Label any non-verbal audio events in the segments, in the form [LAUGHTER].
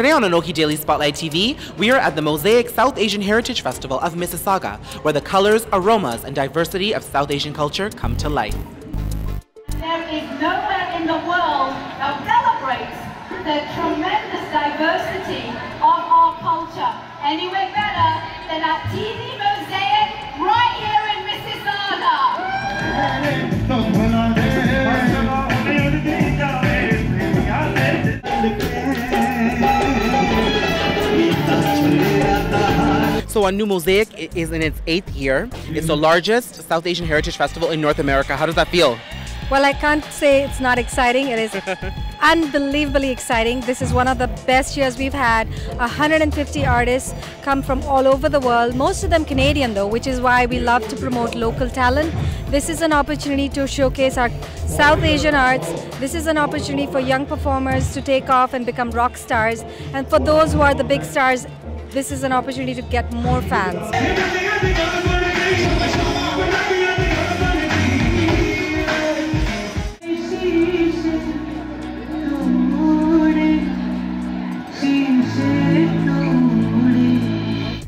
Today on Anokhi Daily Spotlight TV, we are at the Mosaic South Asian Heritage Festival of Mississauga, where the colors, aromas, and diversity of South Asian culture come to life. There is nowhere in the world that celebrates the tremendous diversity of our culture anywhere better than at TV Mosaic right here in Mississauga. So, a new Mosaic is in its eighth year. It's the largest South Asian Heritage Festival in North America. How does that feel? Well, I can't say it's not exciting. It is [LAUGHS] unbelievably exciting. This is one of the best years we've had. 150 artists come from all over the world, most of them Canadian though, which is why we love to promote local talent. This is an opportunity to showcase our South Asian arts. This is an opportunity for young performers to take off and become rock stars. And for those who are the big stars, this is an opportunity to get more fans.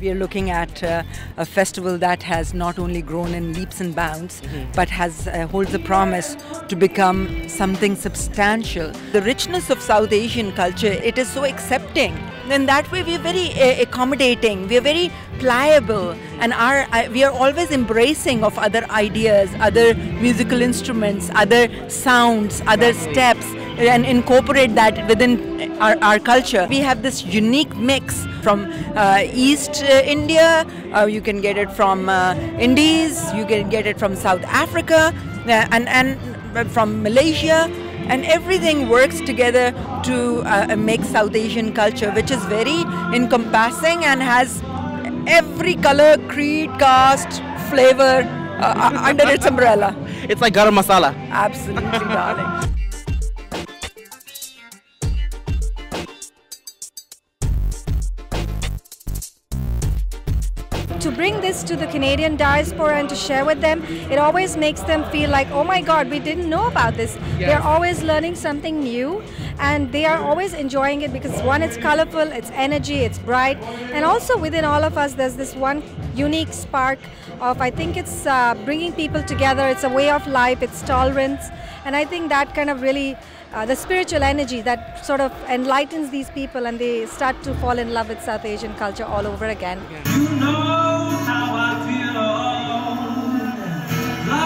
We are looking at uh, a festival that has not only grown in leaps and bounds, mm-hmm. but has uh, holds a promise to become something substantial. The richness of South Asian culture, it is so accepting. In that way, we are very uh, accommodating. We are very pliable, and our uh, we are always embracing of other ideas, other musical instruments, other sounds, other steps and incorporate that within our, our culture. We have this unique mix from uh, East uh, India, uh, you can get it from uh, Indies, you can get it from South Africa, uh, and, and from Malaysia. And everything works together to uh, make South Asian culture, which is very encompassing and has every color, creed, caste, flavor under its umbrella. [LAUGHS] It's like garam masala. Absolutely, darling. To bring this to the Canadian diaspora and to share with them, it always makes them feel like, oh my God, we didn't know about this. Yes. They're always learning something new and they are always enjoying it because one, it's colorful, it's energy, it's bright, and also within all of us, there's this one unique spark of, I think it's uh, bringing people together, it's a way of life, it's tolerance, and I think that kind of really uh, the spiritual energy that sort of enlightens these people and they start to fall in love with South Asian culture all over again. You know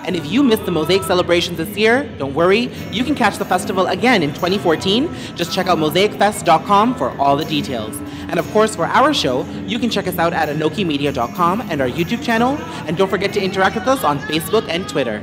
and if you missed the Mosaic celebrations this year, don't worry, you can catch the festival again in 2014. Just check out mosaicfest.com for all the details. And of course, for our show, you can check us out at anokhimedia.com and our YouTube channel. And don't forget to interact with us on Facebook and Twitter.